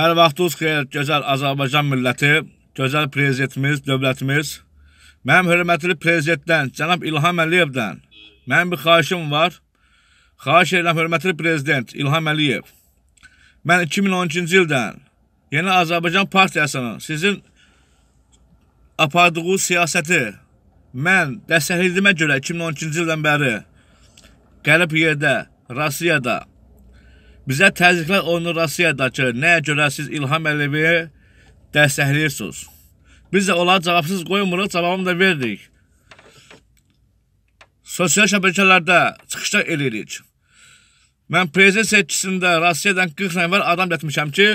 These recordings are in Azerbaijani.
Hər vaxtınız xeyir, gözəl Azərbaycan milləti, gözəl prezidentimiz, dövlətimiz. Mənim hörmətli prezidentdən, cənab İlham Əliyevdən mənim bir xahişim var. Xahiş edirəm, hörmətli prezident İlham Əliyev. Mən 2012-ci ildən Yeni Azərbaycan Partiyasının sizin apardığı siyasəti mən dəstəklədiyimə görə 2012-ci ildən bəri qərib yerdə, Rusiyada Bizə təzyiqlər olunur Rusiyadakı, nəyə görə siz İlham Əliyevi dəstəkləyirsiniz? Biz də onları cavabsız qoymuruq, cavabını da verdik. Sosial şəbəkələrdə çıxışlar eləyirik. Mən prezident seçkisində Rusiyadan 40 nəfər adam gətirmişəm ki,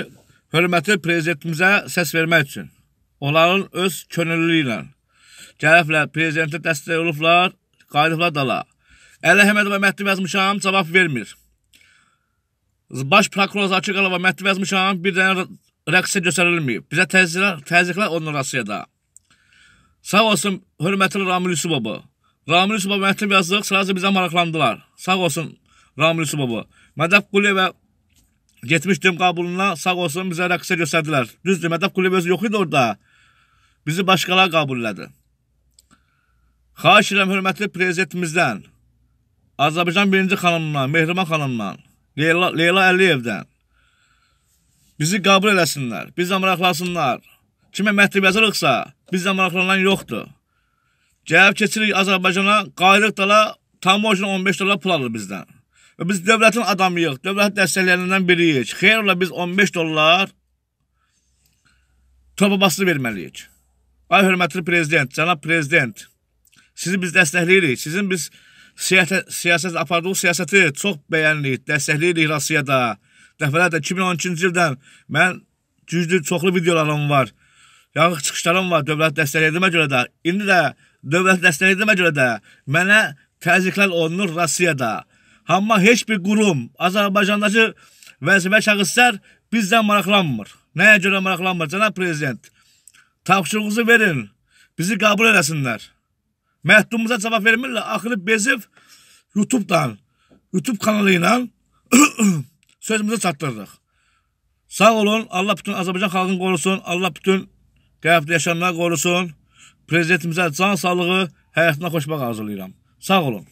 hörmətli prezidentimizə səs vermək üçün. Onların öz könüllü ilə. Gəliblər, prezidentə dəstək olublar, qayıdıblar dala. Əli Həmədova məktub yazmışam, cavab vermir. Baş prokuror Zakir Qalova məktub yazmışam, bir dənə rəqsə göstərilməyib. Bizə təzyiqlər, təzyiqlər onun Rusiyada. Sağ olsun hörmətli Ramil Yusubova. Ramil Yusubova məktub yazdıq, sırası bizə maraqlandılar. Sağ olsun Ramil Yusubova. Mədəf Quliyevə getmişdim qabuluna, sağ olsun bizə rəqsə göstərdilər. Düzdür, Mədəf Quliyev özü yox idi orada. Bizi başqalar qabul elədi. Xahiş edirəm hörmətli prezidentimizdən, Azərbaycan birinci xanımından, Mehriman xanımdan, Leyla, Leyla Əliyevdən bizi qəbul eləsinlər, bizlə maraqlasınlar. Kimə məktub yazırıqsa, bizlə maraqlanan yoxdur. Gəlib keçirik Azərbaycana, qayırıq dala tam orijinal 15 dolar pul alır bizdən. Və biz dövlətin adamıyıq, dövlət dəstəkləyəndən biriyik. Xeyr ola biz 15 dollar topa bastı verməliyik. Ay hörmətli prezident, cənab prezident, sizi biz dəstəkləyirik. Sizin biz siyasət, siyasət apardığı siyasəti çox bəyənirik, dəstəkləyirik Rusiyada. Dəfələrlə 2012-ci ildən mən güclü, çoxlu videolarım var. Yağıq çıxışlarım var dövlət dəstəklədiyimə görə də. İndi də dövlət dəstəklədiyimə görə də mənə təzyiqlər olunur Rusiyada. Amma heç bir qurum, Azərbaycandakı vəzifə şəxslər bizdən maraqlanmır. Nəyə görə maraqlanmır? Cənab Prezident, tapşırığınızı verin, bizi qəbul eləsinlər. Məhdumumuza cavab vermirlər. Axırı bezib YouTube-dan, YouTube kanalı ilə sözümüzü çatdırdıq. Sağ olun. Allah bütün Azərbaycan xalqını qorusun. Allah bütün qəbul yaşayanları qorusun. Prezidentimizə can sağlığı, həyatına xoşbax arzulayıram. Sağ olun.